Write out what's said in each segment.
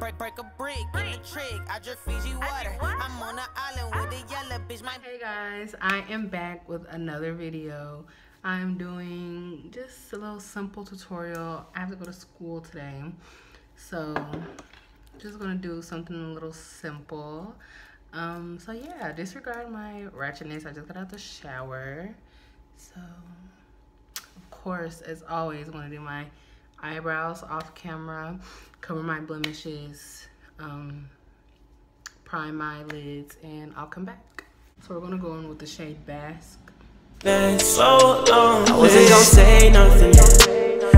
break, break a brick, in a trick. I just Fiji water. I'm on the island with the yellow bitch. My Hey guys, I am back with another video. I'm doing just a little simple tutorial. I have to go to school today. So just gonna do something a little simple. Um, so yeah, disregard my ratchetness. I just got out the shower. So of course, as always, I'm gonna do my eyebrows off camera, cover my blemishes, um, prime my lids, and I'll come back. So we're gonna go in with the shade Basque. been so long. I wasn't gonna say nothing,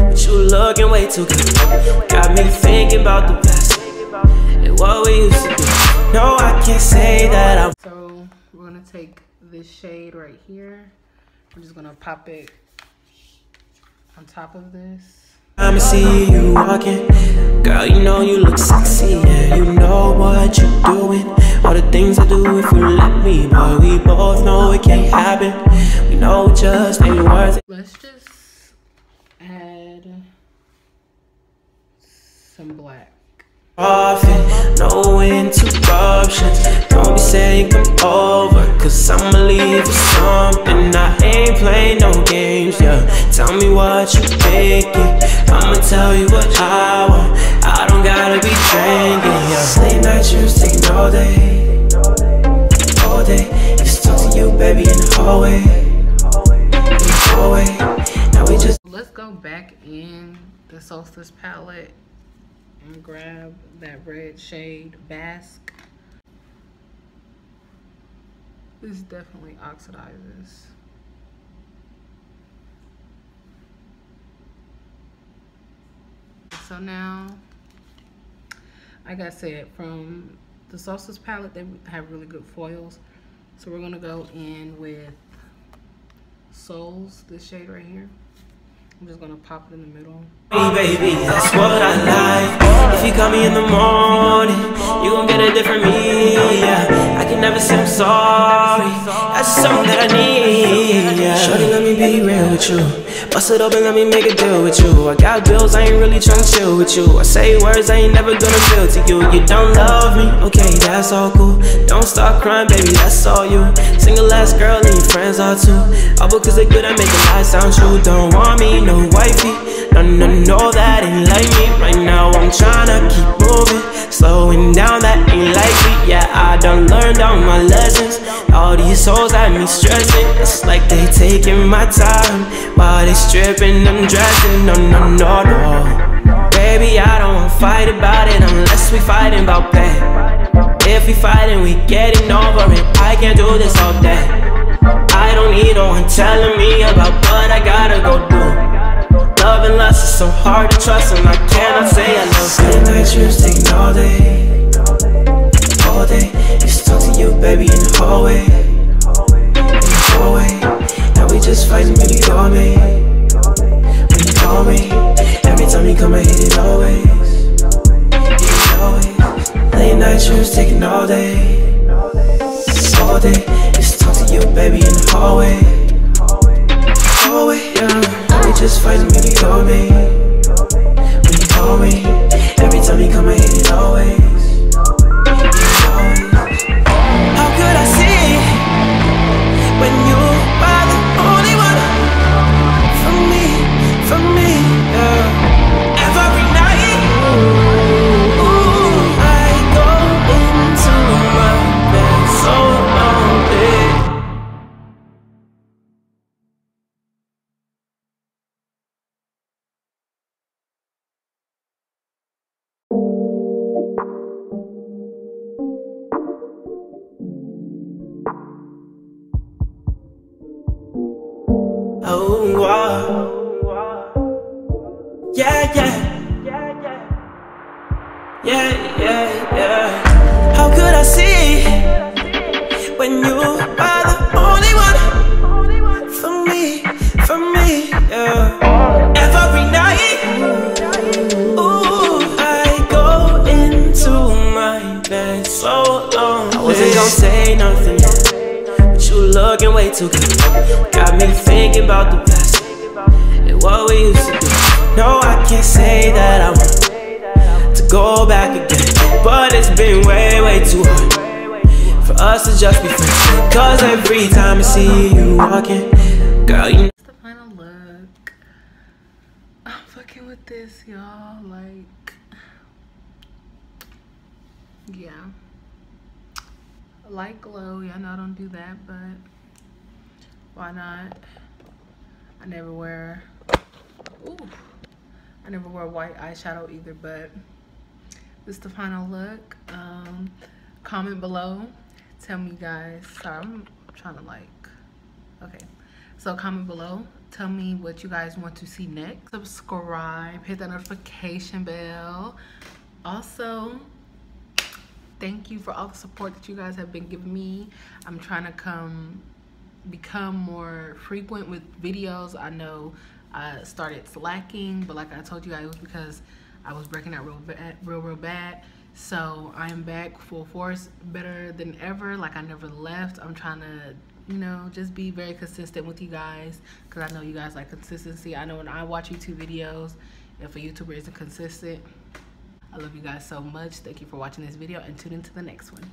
but you looking way too good. Got me thinking about the past and what we used to do. No, I can't say that I'm. So we're gonna take this shade right here. We're just gonna pop it on top of this. I'ma see you walking. Girl, you know you look sexy, and you know what you're doing. All the things I do if you let me, but we both know it can't happen. We know it just ain't worth it. Let's just add some black. Profit, no interruptions. Be saying come over, cause I'ma leave for something. I ain't playing no games, yeah. Tell me what you thinking. I'ma tell you what I want. I don't gotta be drinking, yeah. Late night trips taking all day, all day. Just talk to you, baby, in the hallway, in the hallway. Now we just. Let's go back in the Solstice palette and grab that red shade Basque. This definitely oxidizes. So now, like I said, from the Solstice palette, they have really good foils. So we're gonna go in with Souls, this shade right here. I'm just gonna pop it in the middle. Hey baby, that's what I like. If you call me in the morning, you gon' get a different me. Yeah, I can never say I'm sorry. That's something that I need. Yeah. Shorty, let me be real with you. Bust it open, let me make a deal with you. I got bills, I ain't really tryna chill with you. I say words, I ain't never gonna feel to you. You don't love me, okay, that's all cool. Don't start crying, baby, that's all you. Single ass girl, and your friends are too. All because they good at making lies sound true. Don't want me, no wifey. No, no, no, that ain't like me. Right now, I'm tryna keep moving. Slowing down, that ain't likely. Yeah, I done learned all my lessons. All these hoes had me stressing. It's like they taking my time while they stripping and dressing. No, no, no, no. Baby, I don't wanna fight about it unless we fighting about pay. If we fighting, we getting over it. I can't do this all day. I don't need no one telling me about what I gotta go do. Love and lust is so hard to trust, and I cannot trips taking all day, all day. Just talk to you, baby, in the hallway, in the hallway. Now we just fighting you call me, when you call me. Every time you come, I hit it always, hit it always. Late night trips taking all day, all day. Just talk to you, baby, in the hallway, hallway. Yeah. Now we just fighting you call me, when you call me. Time you come, I hit it always. Oh, wow. Yeah, yeah. Yeah, yeah, yeah. How could I see when you are way too good. Got me thinking about the past and what we used to do. No, I can't say that I want to go back again. But it's been way, way too hard for us to just be friends. Cause every time I see you walking, girl, you It's the final look. I'm fucking with this, y'all. Like, yeah. Light glow. Y'all know I don't do that, but why not? I never wear. Ooh. I never wear white eyeshadow either, but this is the final look. Um, comment below. Tell me guys. Sorry, I'm trying to like. Okay. So comment below. Tell me what you guys want to see next. Subscribe. Hit that notification bell. Also, thank you for all the support that you guys have been giving me. I'm trying to come become more frequent with videos. I know I started slacking, but like I told you it was because I was breaking out real bad, real, real bad. So I am back full force, better than ever. Like I never left. I'm trying to, you know, just be very consistent with you guys because I know you guys like consistency. I know when I watch YouTube videos, if a YouTuber isn't consistent, I love you guys so much. Thank you for watching this video and tune into the next one.